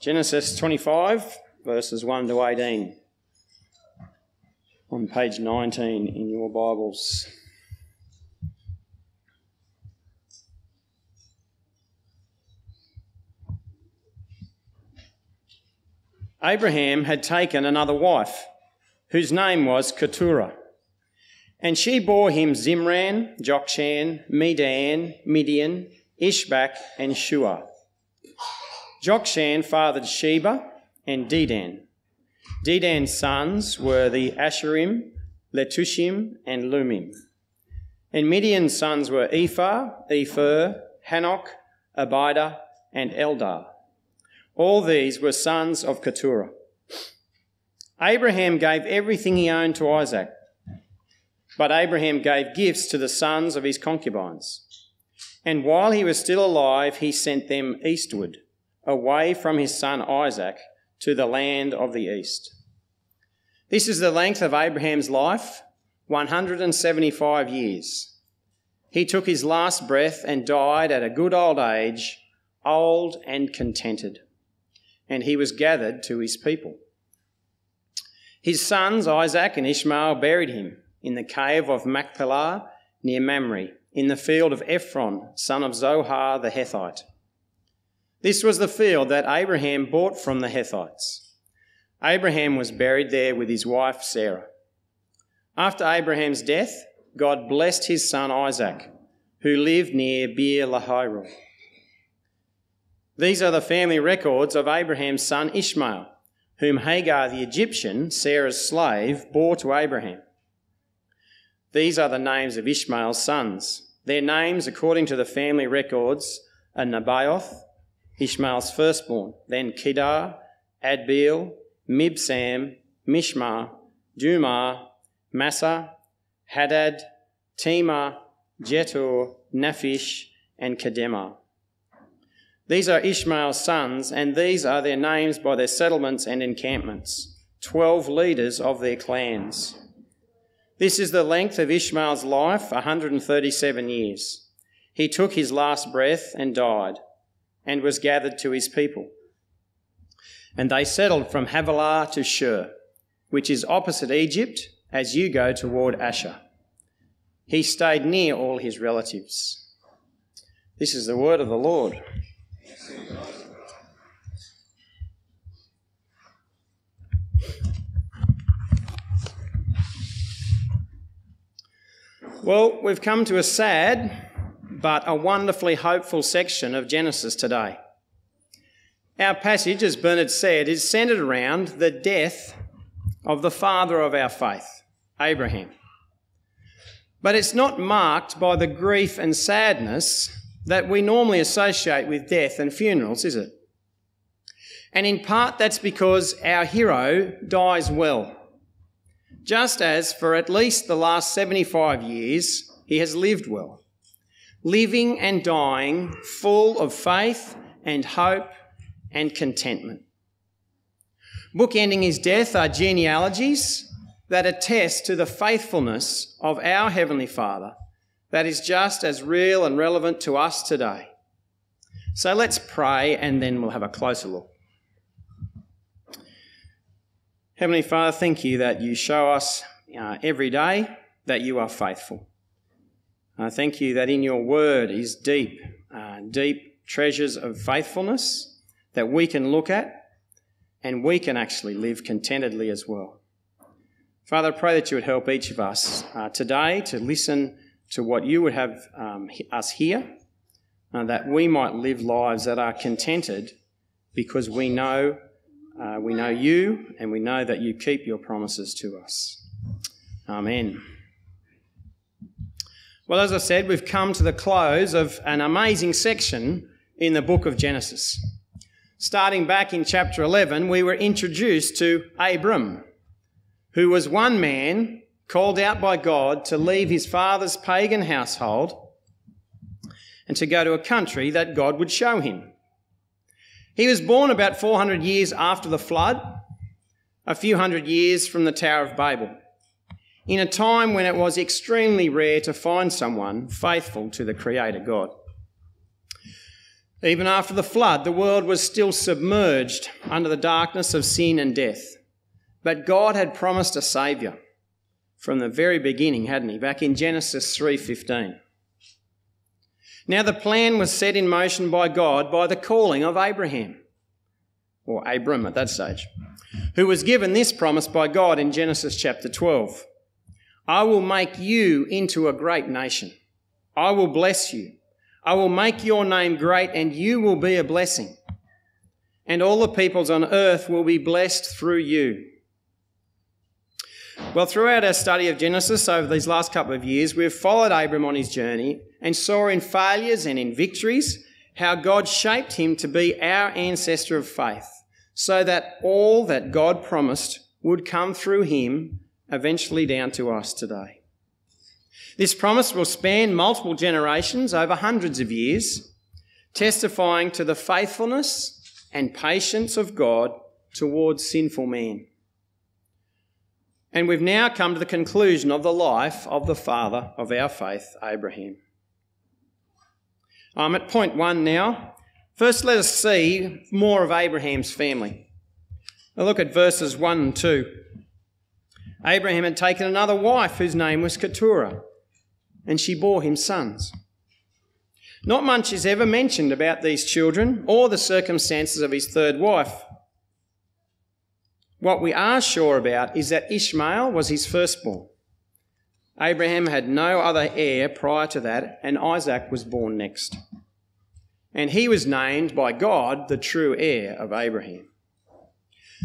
Genesis 25, verses 1 to 18, on page 19 in your Bibles. Abraham had taken another wife, whose name was Keturah. And she bore him Zimran, Jokshan, Medan, Midian, Ishbak, and Shua. Jokshan fathered Sheba and Dedan. Dedan's sons were the Asshurim, Letushim, and Leummim. And Midian's sons were Ephah, Epher, Hanoch, Abida, and Eldar. All these were sons of Keturah. Abraham gave everything he owned to Isaac, but Abraham gave gifts to the sons of his concubines. And while he was still alive, he sent them eastward away from his son Isaac to the land of the east. This is the length of Abraham's life 175 years. He took his last breath and died at a good old age, old and contented. And he was gathered to his people. His sons Isaac and Ishmael buried him in the cave of Machpelah near Mamre, in the field of Ephron, son of Zohar the Hethite. This was the field that Abraham bought from the Hethites. Abraham was buried there with his wife Sarah. After Abraham's death, God blessed his son Isaac, who lived near Beer Lahai These are the family records of Abraham's son Ishmael, whom Hagar the Egyptian, Sarah's slave, bore to Abraham. These are the names of Ishmael's sons. Their names, according to the family records, are Nebaioth, Ishmael's firstborn, then Kedar, Adbeel, Mibsam, Mishma, Dumah, Massa, Hadad, Tema, Jetur, Naphish, and Kedemah. These are Ishmael's sons, and these are their names by their settlements and encampments, twelve leaders of their clans. This is the length of Ishmael's life, 137 years. He took his last breath and died and was gathered to his people. And they settled from Havilah to Shur, which is opposite Egypt as you go toward Asshur. He stayed near all his relatives. This is the word of the Lord. Well, we've come to a sad but a wonderfully hopeful section of Genesis today. Our passage, as Bernard said, is centred around the death of the father of our faith, Abraham. But it's not marked by the grief and sadness that we normally associate with death and funerals, is it? And in part, that's because our hero dies well. Just as for at least the last 75 years, he has lived well living and dying full of faith and hope and contentment. Bookending his death are genealogies that attest to the faithfulness of our Heavenly Father that is just as real and relevant to us today. So let's pray and then we'll have a closer look. Heavenly Father, thank you that you show us uh, every day that you are faithful. I thank you that in your word is deep, uh, deep treasures of faithfulness that we can look at and we can actually live contentedly as well. Father, I pray that you would help each of us uh, today to listen to what you would have um, us hear, uh, that we might live lives that are contented because we know uh, we know you and we know that you keep your promises to us. Amen. Well, as I said, we've come to the close of an amazing section in the book of Genesis. Starting back in chapter 11, we were introduced to Abram, who was one man called out by God to leave his father's pagan household and to go to a country that God would show him. He was born about 400 years after the flood, a few hundred years from the Tower of Babel in a time when it was extremely rare to find someone faithful to the Creator God. Even after the flood, the world was still submerged under the darkness of sin and death. But God had promised a saviour from the very beginning, hadn't he? Back in Genesis 3:15. Now the plan was set in motion by God by the calling of Abraham, or Abram at that stage, who was given this promise by God in Genesis chapter 12. I will make you into a great nation. I will bless you. I will make your name great and you will be a blessing. And all the peoples on earth will be blessed through you. Well, throughout our study of Genesis over these last couple of years, we've followed Abram on his journey and saw in failures and in victories how God shaped him to be our ancestor of faith, so that all that God promised would come through him eventually down to us today. This promise will span multiple generations over hundreds of years, testifying to the faithfulness and patience of God towards sinful man. And we've now come to the conclusion of the life of the father of our faith, Abraham. I'm at point one now. First, let us see more of Abraham's family. Now look at verses 1 and 2. Abraham had taken another wife whose name was Keturah, and she bore him sons. Not much is ever mentioned about these children or the circumstances of his third wife. What we are sure about is that Ishmael was his firstborn. Abraham had no other heir prior to that, and Isaac was born next. And he was named by God the true heir of Abraham.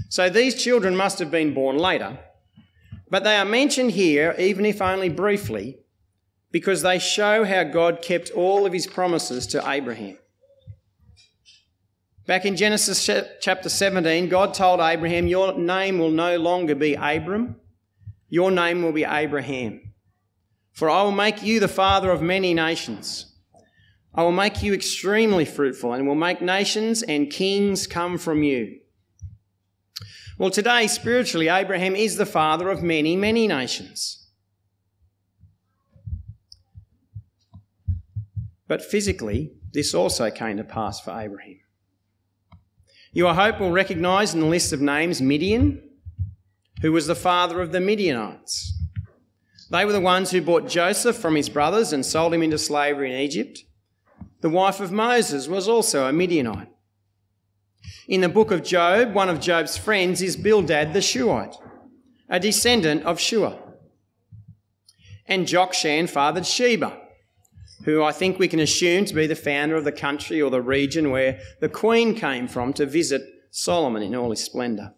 So these children must have been born later, but they are mentioned here, even if only briefly, because they show how God kept all of his promises to Abraham. Back in Genesis chapter 17, God told Abraham, Your name will no longer be Abram, your name will be Abraham. For I will make you the father of many nations. I will make you extremely fruitful and will make nations and kings come from you. Well, today, spiritually, Abraham is the father of many, many nations. But physically, this also came to pass for Abraham. You, I hope, will recognise in the list of names Midian, who was the father of the Midianites. They were the ones who bought Joseph from his brothers and sold him into slavery in Egypt. The wife of Moses was also a Midianite. In the book of Job, one of Job's friends is Bildad the Shuhite, a descendant of Shua. And Jokshan fathered Sheba, who I think we can assume to be the founder of the country or the region where the Queen came from to visit Solomon in all his splendour.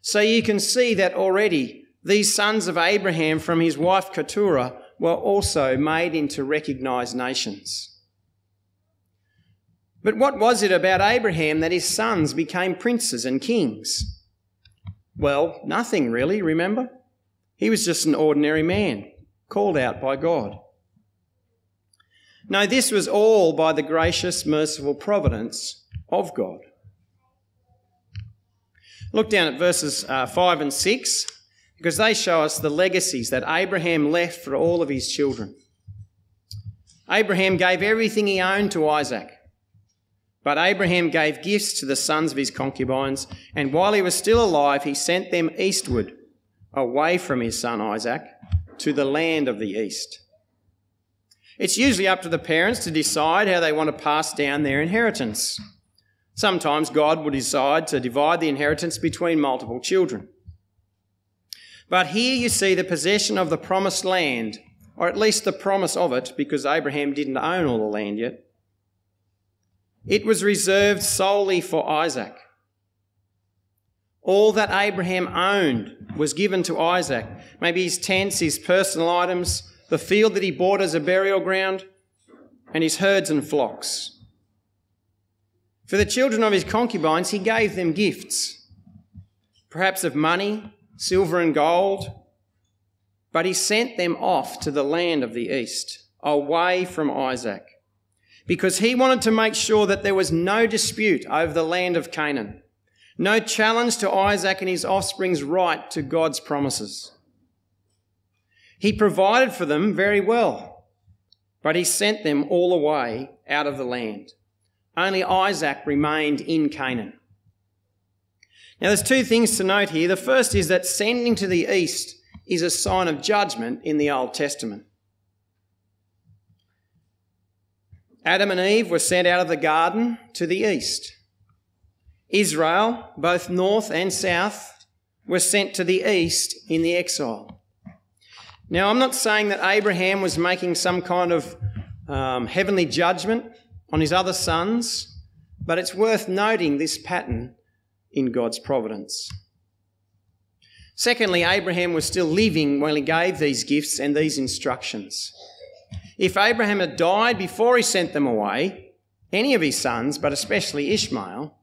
So you can see that already these sons of Abraham from his wife Keturah were also made into recognised nations. But what was it about Abraham that his sons became princes and kings? Well, nothing really, remember? He was just an ordinary man, called out by God. No, this was all by the gracious, merciful providence of God. Look down at verses uh, 5 and 6 because they show us the legacies that Abraham left for all of his children. Abraham gave everything he owned to Isaac. But Abraham gave gifts to the sons of his concubines, and while he was still alive, he sent them eastward, away from his son Isaac, to the land of the east. It's usually up to the parents to decide how they want to pass down their inheritance. Sometimes God will decide to divide the inheritance between multiple children. But here you see the possession of the promised land, or at least the promise of it, because Abraham didn't own all the land yet. It was reserved solely for Isaac. All that Abraham owned was given to Isaac. Maybe his tents, his personal items, the field that he bought as a burial ground, and his herds and flocks. For the children of his concubines, he gave them gifts, perhaps of money, silver, and gold, but he sent them off to the land of the east, away from Isaac because he wanted to make sure that there was no dispute over the land of Canaan, no challenge to Isaac and his offspring's right to God's promises. He provided for them very well, but he sent them all away out of the land, Only Isaac remained in Canaan. Now, there's two things to note here. The first is that sending to the east is a sign of judgment in the Old Testament. Adam and Eve were sent out of the garden to the east. Israel, both north and south, were sent to the east in the exile. Now, I'm not saying that Abraham was making some kind of um, heavenly judgment on his other sons, but it's worth noting this pattern in God's providence. Secondly, Abraham was still living when he gave these gifts and these instructions. If Abraham had died before he sent them away, any of his sons, but especially Ishmael,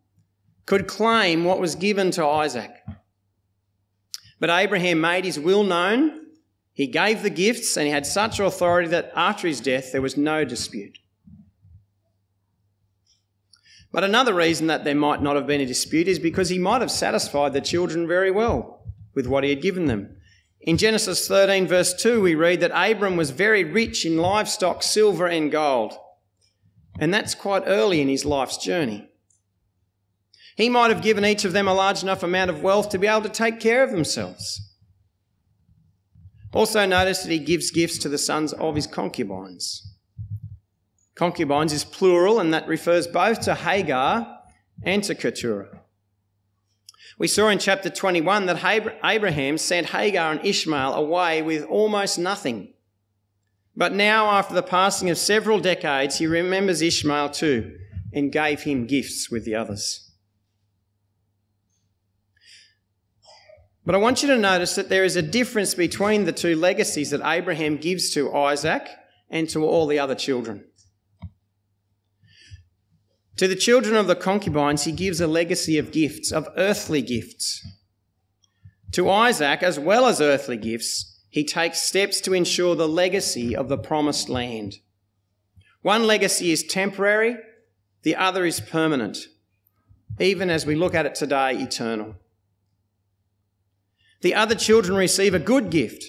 could claim what was given to Isaac. But Abraham made his will known he gave the gifts and he had such authority that after his death there was no dispute. But another reason that there might not have been a dispute is because he might have satisfied the children very well with what he had given them. In Genesis 13, verse 2, we read that Abram was very rich in livestock, silver, and gold. And that's quite early in his life's journey. He might have given each of them a large enough amount of wealth to be able to take care of themselves. Also, notice that he gives gifts to the sons of his concubines. Concubines is plural, and that refers both to Hagar and to Keturah. We saw in chapter 21 that Abraham sent Hagar and Ishmael away with almost nothing. But now, after the passing of several decades, he remembers Ishmael too and gave him gifts with the others. But I want you to notice that there is a difference between the two legacies that Abraham gives to Isaac and to all the other children. To the children of the concubines, he gives a legacy of gifts, of earthly gifts. To Isaac, as well as earthly gifts, he takes steps to ensure the legacy of the promised land. One legacy is temporary, the other is permanent, even as we look at it today, eternal. The other children receive a good gift,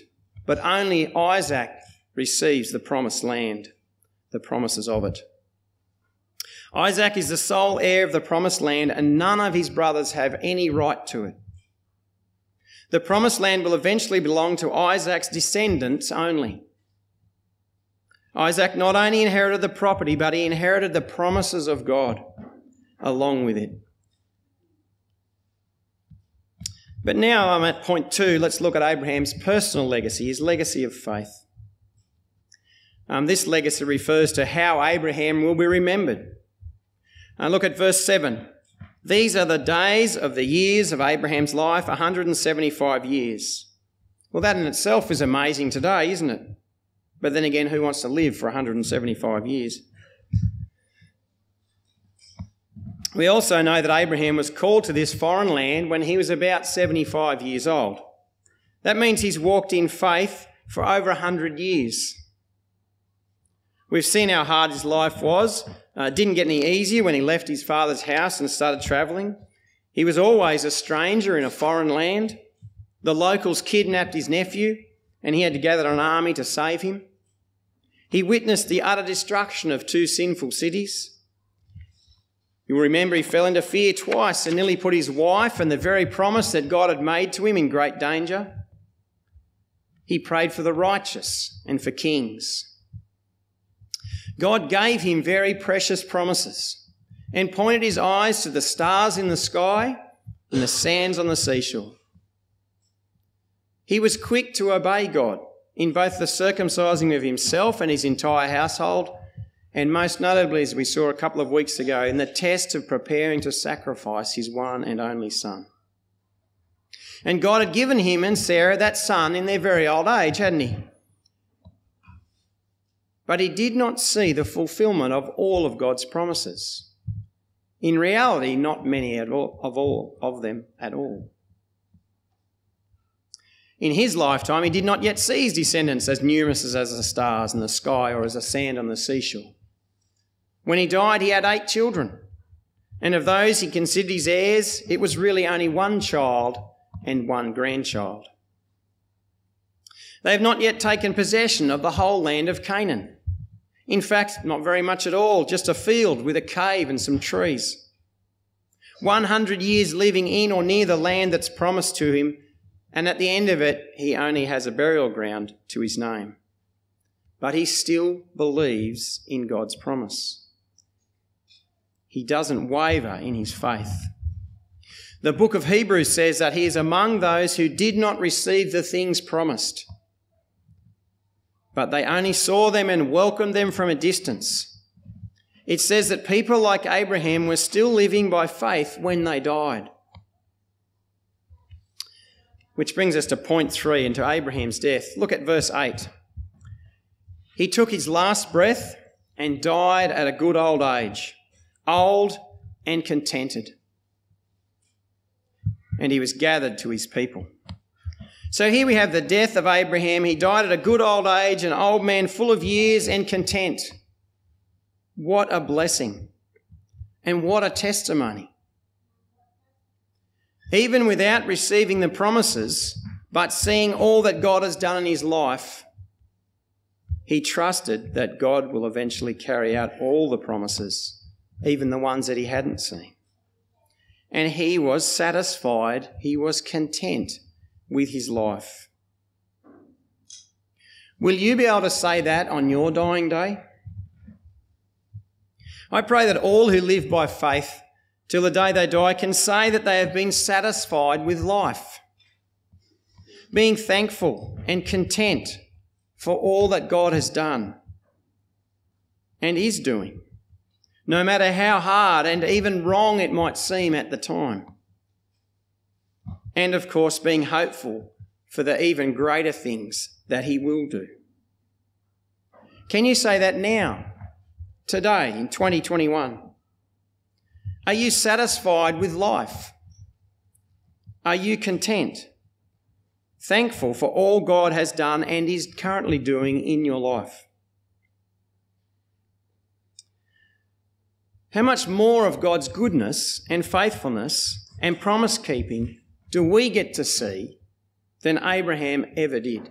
but only Isaac receives the promised land, the promises of it. Isaac is the sole heir of the promised land, and none of his brothers have any right to it. The promised land will eventually belong to Isaac's descendants only. Isaac not only inherited the property, but he inherited the promises of God along with it. But now I'm at point two. Let's look at Abraham's personal legacy, his legacy of faith. Um, this legacy refers to how Abraham will be remembered. Uh, look at verse 7. These are the days of the years of Abraham's life, 175 years. Well, that in itself is amazing today, isn't it? But then again, who wants to live for 175 years? We also know that Abraham was called to this foreign land when he was about 75 years old. That means he's walked in faith for over 100 years. We've seen how hard his life was. Uh, it didn't get any easier when he left his father's house and started travelling. He was always a stranger in a foreign land. The locals kidnapped his nephew and he had to gather an army to save him. He witnessed the utter destruction of two sinful cities. You'll remember he fell into fear twice and nearly put his wife and the very promise that God had made to him in great danger. He prayed for the righteous and for kings. God gave him very precious promises and pointed his eyes to the stars in the sky and the sands on the seashore. He was quick to obey God in both the circumcising of himself and his entire household and most notably, as we saw a couple of weeks ago, in the test of preparing to sacrifice his one and only son. And God had given him and Sarah that son in their very old age, hadn't he? But he did not see the fulfillment of all of God's promises. In reality, not many of all of them at all. In his lifetime, he did not yet see his descendants as numerous as the stars in the sky or as the sand on the seashore. When he died, he had eight children. And of those he considered his heirs, it was really only one child and one grandchild. They have not yet taken possession of the whole land of Canaan. In fact, not very much at all, just a field with a cave and some trees. 100 years living in or near the land that's promised to him, and at the end of it, he only has a burial ground to his name. But he still believes in God's promise. He doesn't waver in his faith. The book of Hebrews says that he is among those who did not receive the things promised, but they only saw them and welcomed them from a distance. It says that people like Abraham were still living by faith when they died. Which brings us to point three and to Abraham's death. Look at verse 8. He took his last breath and died at a good old age, old and contented. And he was gathered to his people. So here we have the death of Abraham. He died at a good old age, an old man full of years and content. What a blessing. And what a testimony. Even without receiving the promises, but seeing all that God has done in his life, he trusted that God will eventually carry out all the promises, even the ones that he hadn't seen. And he was satisfied, he was content with his life. Will you be able to say that on your dying day? I pray that all who live by faith till the day they die can say that they have been satisfied with life, being thankful and content for all that God has done and is doing, no matter how hard and even wrong it might seem at the time. And of course, being hopeful for the even greater things that He will do. Can you say that now? today in 2021? Are you satisfied with life? Are you content? Thankful for all God has done and is currently doing in your life? How much more of God's goodness and faithfulness and promise keeping do we get to see than Abraham ever did?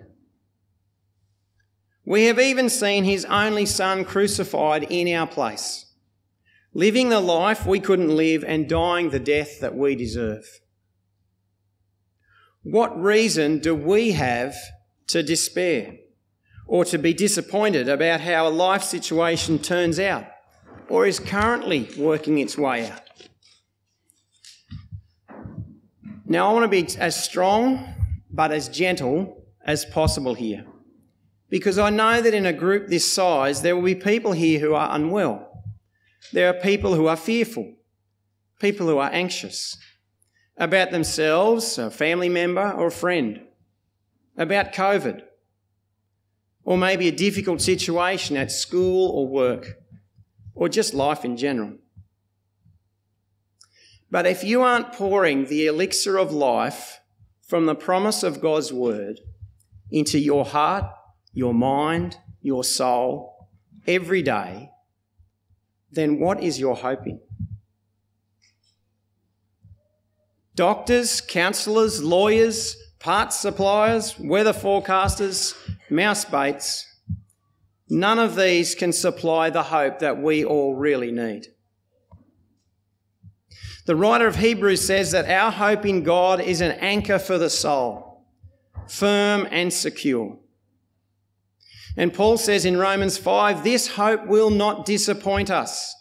We have even seen his only son crucified in our place, living the life we couldn't live and dying the death that we deserve. What reason do we have to despair or to be disappointed about how a life situation turns out or is currently working its way out? Now, I want to be as strong but as gentle as possible here because I know that in a group this size, there will be people here who are unwell. There are people who are fearful, people who are anxious about themselves, a family member, or a friend, about COVID, or maybe a difficult situation at school or work, or just life in general. But if you aren't pouring the elixir of life from the promise of God's word into your heart your mind, your soul, every day, then what is your hoping? Doctors, counsellors, lawyers, parts suppliers, weather forecasters, mouse baits, none of these can supply the hope that we all really need. The writer of Hebrews says that our hope in God is an anchor for the soul, firm and secure. And Paul says in Romans 5 this hope will not disappoint us.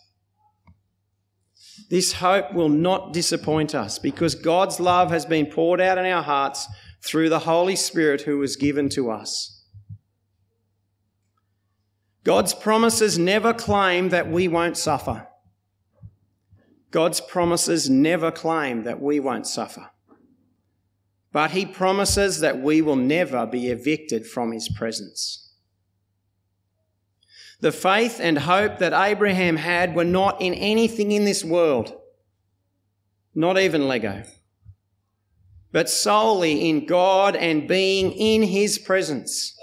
This hope will not disappoint us because God's love has been poured out in our hearts through the Holy Spirit who was given to us. God's promises never claim that we won't suffer. God's promises never claim that we won't suffer. But He promises that we will never be evicted from His presence. The faith and hope that Abraham had were not in anything in this world, not even Lego, but solely in God and being in his presence.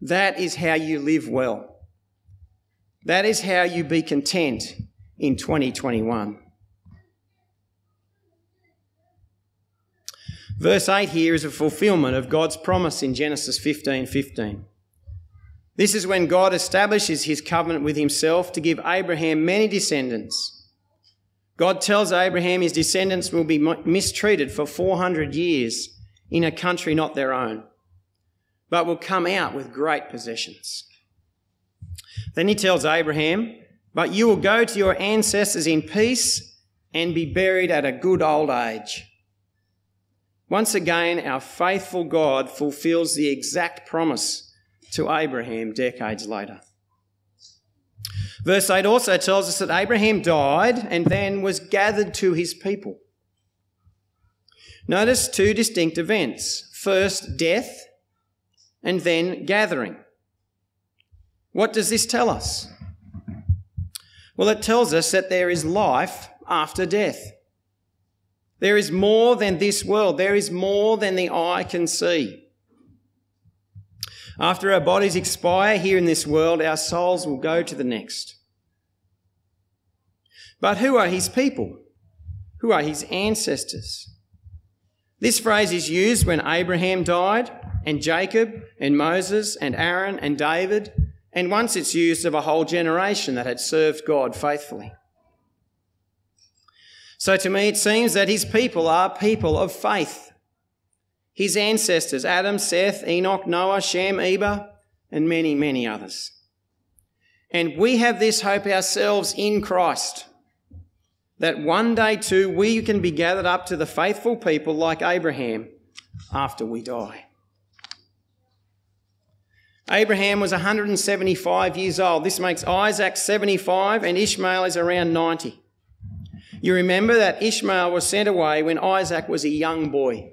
That is how you live well. That is how you be content in 2021. Verse 8 here is a fulfillment of God's promise in Genesis 15 15. This is when God establishes his covenant with himself to give Abraham many descendants. God tells Abraham his descendants will be mistreated for 400 years in a country not their own, but will come out with great possessions. Then he tells Abraham, But you will go to your ancestors in peace and be buried at a good old age. Once again, our faithful God fulfills the exact promise to Abraham decades later. Verse 8 also tells us that Abraham died and then was gathered to his people. Notice two distinct events first, death, and then gathering. What does this tell us? Well, it tells us that there is life after death. There is more than this world, there is more than the eye can see. After our bodies expire here in this world, our souls will go to the next. But who are his people? Who are his ancestors? This phrase is used when Abraham died, and Jacob, and Moses, and Aaron, and David, and once it's used of a whole generation that had served God faithfully. So to me, it seems that his people are people of faith. His ancestors, Adam, Seth, Enoch, Noah, Shem, Eber, and many, many others. And we have this hope ourselves in Christ that one day too we can be gathered up to the faithful people like Abraham after we die. Abraham was 175 years old. This makes Isaac 75 and Ishmael is around 90. You remember that Ishmael was sent away when Isaac was a young boy.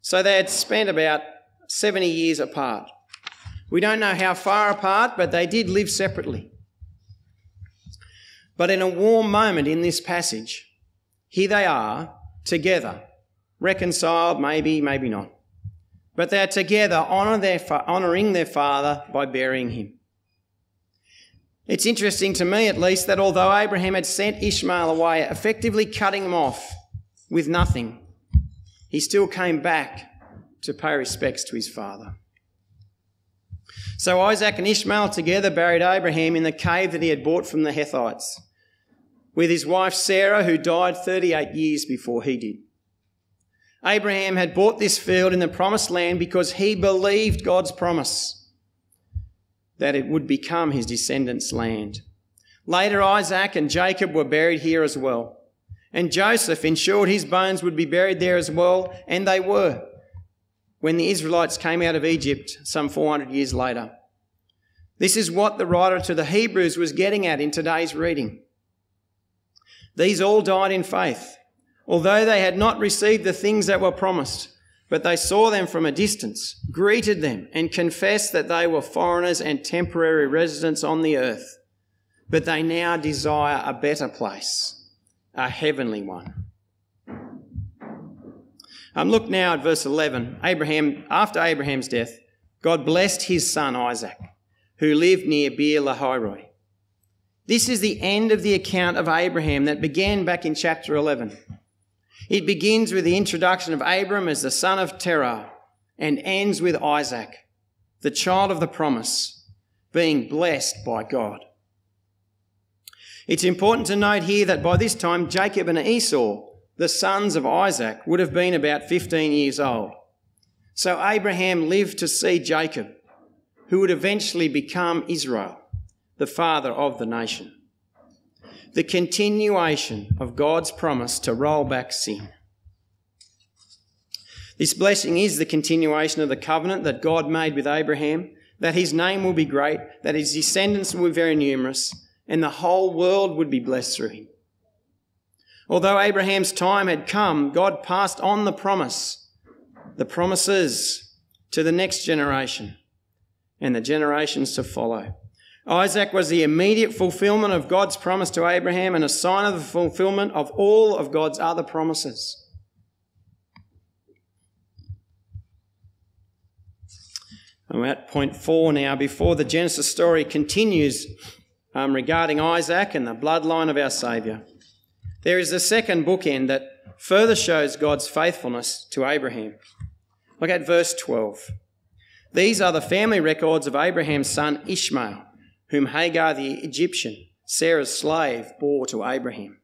So they had spent about 70 years apart. We don't know how far apart, but they did live separately. But in a warm moment in this passage, here they are together, reconciled, maybe, maybe not. But they're together, honor their, honouring their father by burying him. It's interesting to me, at least, that although Abraham had sent Ishmael away, effectively cutting him off with nothing, he still came back to pay respects to his father. So Isaac and Ishmael together buried Abraham in the cave that he had bought from the Hethites, with his wife Sarah, who died 38 years before he did. Abraham had bought this field in the promised land because he believed God's promise that it would become his descendants' land. Later, Isaac and Jacob were buried here as well. And Joseph ensured his bones would be buried there as well, and they were when the Israelites came out of Egypt some 400 years later. This is what the writer to the Hebrews was getting at in today's reading. These all died in faith, although they had not received the things that were promised, but they saw them from a distance, greeted them, and confessed that they were foreigners and temporary residents on the earth. But they now desire a better place, a heavenly one. Um, look now at verse 11. Abraham, after Abraham's death, God blessed his son Isaac, who lived near Beer Lahai This is the end of the account of Abraham that began back in chapter 11. It begins with the introduction of Abram as the son of Terah and ends with Isaac, the child of the promise, being blessed by God. It's important to note here that by this time, Jacob and Esau the sons of Isaac would have been about 15 years old. So Abraham lived to see Jacob, who would eventually become Israel, the father of the nation. The continuation of God's promise to roll back sin. This blessing is the continuation of the covenant that God made with Abraham, that his name will be great, that his descendants will be very numerous, and the whole world would be blessed through him. Although Abraham's time had come, God passed on the promise, the promises to the next generation and the generations to follow. Isaac was the immediate fulfillment of God's promise to Abraham and a sign of the fulfillment of all of God's other promises. I'm at point four now. Before the Genesis story continues um, regarding Isaac and the bloodline of our Saviour. There is a second bookend that further shows God's faithfulness to Abraham. Look at verse 12. These are the family records of Abraham's son Ishmael, whom Hagar the Egyptian, Sarah's slave, bore to Abraham.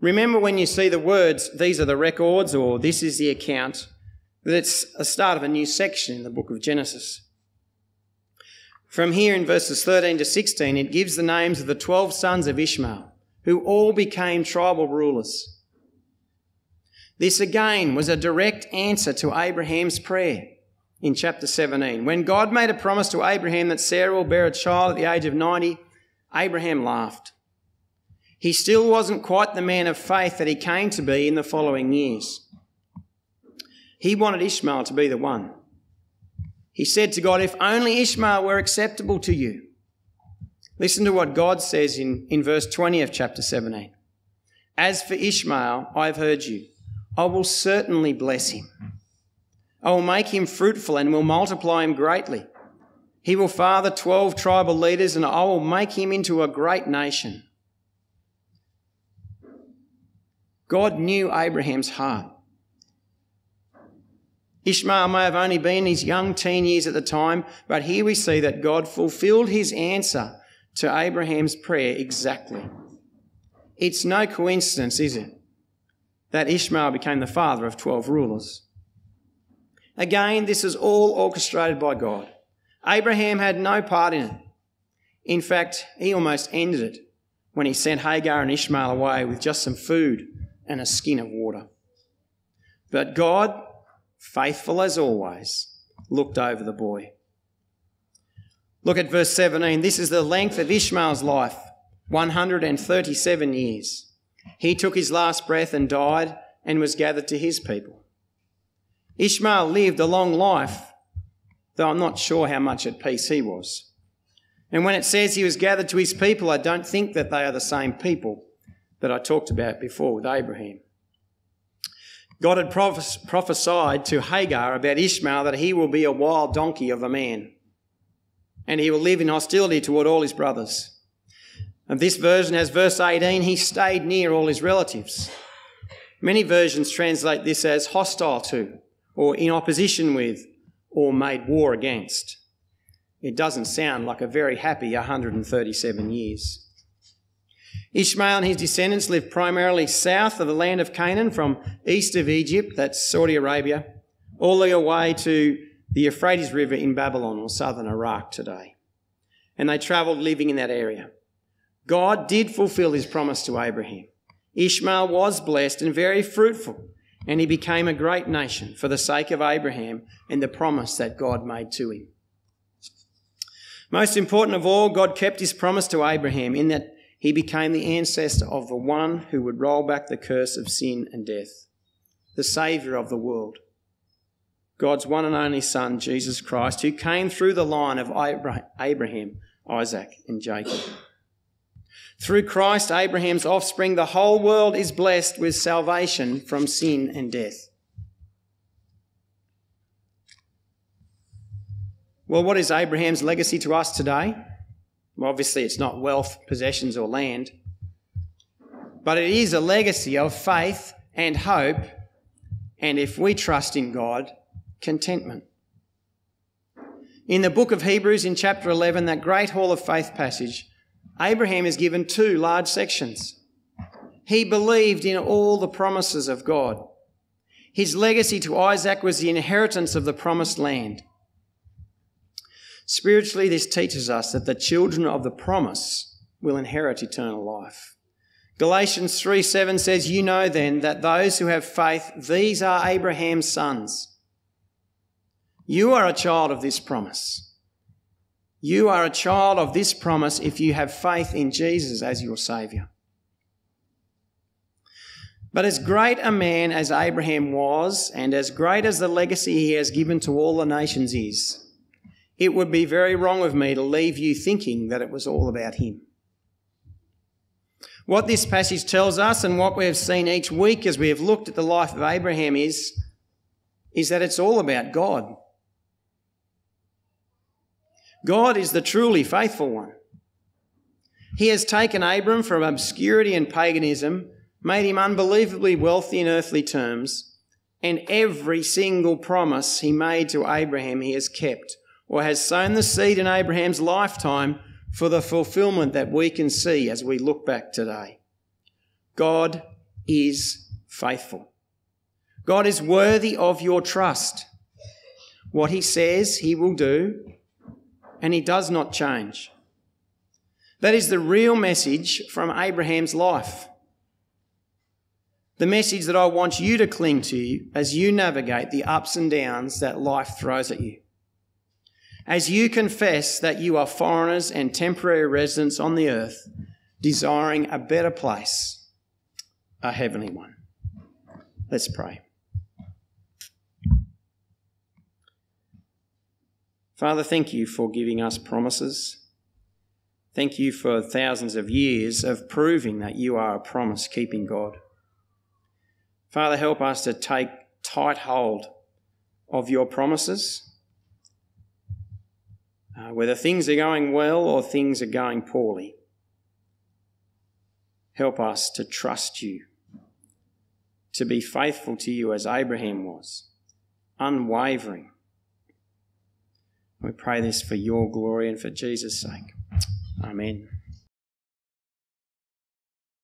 Remember when you see the words, these are the records, or this is the account, that it's a start of a new section in the book of Genesis. From here in verses 13 to 16, it gives the names of the 12 sons of Ishmael, who all became tribal rulers. This again was a direct answer to Abraham's prayer in chapter 17. When God made a promise to Abraham that Sarah will bear a child at the age of 90, Abraham laughed. He still wasn't quite the man of faith that he came to be in the following years. He wanted Ishmael to be the one. He said to God, If only Ishmael were acceptable to you. Listen to what God says in, in verse 20 of chapter 17. As for Ishmael, I've heard you. I will certainly bless him. I will make him fruitful and will multiply him greatly. He will father 12 tribal leaders and I will make him into a great nation. God knew Abraham's heart. Ishmael may have only been his young teen years at the time, but here we see that God fulfilled his answer to Abraham's prayer exactly. It's no coincidence, is it, that Ishmael became the father of 12 rulers. Again, this is all orchestrated by God. Abraham had no part in it. In fact, he almost ended it when he sent Hagar and Ishmael away with just some food and a skin of water. But God, faithful as always, looked over the boy. Look at verse 17. This is the length of Ishmael's life 137 years. He took his last breath and died and was gathered to his people. Ishmael lived a long life, though I'm not sure how much at peace he was. And when it says he was gathered to his people, I don't think that they are the same people that I talked about before with Abraham. God had prophesied to Hagar about Ishmael that he will be a wild donkey of a man and he will live in hostility toward all his brothers. And this version has verse 18 he stayed near all his relatives. Many versions translate this as hostile to, or in opposition with, or made war against. It doesn't sound like a very happy 137 years. Ishmael and his descendants lived primarily south of the land of Canaan from east of Egypt, that's Saudi Arabia, all the way to the Euphrates River in Babylon or southern Iraq today. And they travelled living in that area. God did fulfill his promise to Abraham. Ishmael was blessed and very fruitful, and he became a great nation for the sake of Abraham and the promise that God made to him. Most important of all, God kept his promise to Abraham in that he became the ancestor of the one who would roll back the curse of sin and death, the Saviour of the world. God's one and only Son, Jesus Christ, who came through the line of Abraham, Isaac, and Jacob. Through Christ, Abraham's offspring, the whole world is blessed with salvation from sin and death. Well, what is Abraham's legacy to us today? Well, obviously, it's not wealth, possessions, or land, but it is a legacy of faith and hope, and if we trust in God, contentment. In the book of Hebrews, in chapter 11, that great hall of faith passage, Abraham is given two large sections. He believed in all the promises of God. His legacy to Isaac was the inheritance of the promised land. Spiritually, this teaches us that the children of the promise will inherit eternal life. Galatians 3 7 says, You know then that those who have faith, these are Abraham's sons. You are a child of this promise. You are a child of this promise if you have faith in Jesus as your Saviour. But as great a man as Abraham was, and as great as the legacy he has given to all the nations is, it would be very wrong of me to leave you thinking that it was all about him. What this passage tells us and what we have seen each week as we have looked at the life of Abraham is, is that it's all about God. God is the truly faithful one. He has taken Abram from obscurity and paganism, made him unbelievably wealthy in earthly terms, And every single promise he made to Abraham, he has kept, or has sown the seed in Abraham's lifetime for the fulfillment that we can see as we look back today. God is faithful. God is worthy of your trust. What he says, he will do, and he does not change. That is the real message from Abraham's life. The message that I want you to cling to as you navigate the ups and downs that life throws at you. As you confess that you are foreigners and temporary residents on the earth, desiring a better place, a heavenly one. Let's pray. Father, thank you for giving us promises. Thank you for thousands of years of proving that you are a promise keeping God. Father, help us to take tight hold of your promises, uh, whether things are going well or things are going poorly. Help us to trust you, to be faithful to you as Abraham was, unwavering. We pray this for your glory and for Jesus' sake. Amen.